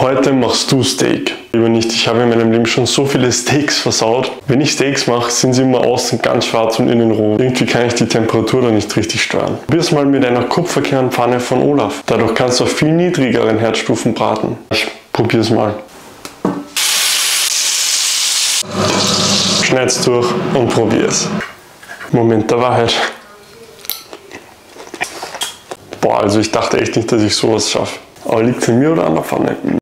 Heute machst du Steak. Lieber nicht, ich habe in meinem Leben schon so viele Steaks versaut. Wenn ich Steaks mache, sind sie immer außen ganz schwarz und innen rot. Irgendwie kann ich die Temperatur da nicht richtig steuern. Probier's mal mit einer Kupferkernpfanne von Olaf. Dadurch kannst du auf viel niedrigeren Herzstufen braten. Ich probier's mal. Schneid's durch und probier's. Moment der Wahrheit. Boah, also ich dachte echt nicht, dass ich sowas schaffe. Aber liegt es an mir oder an der Pfanne?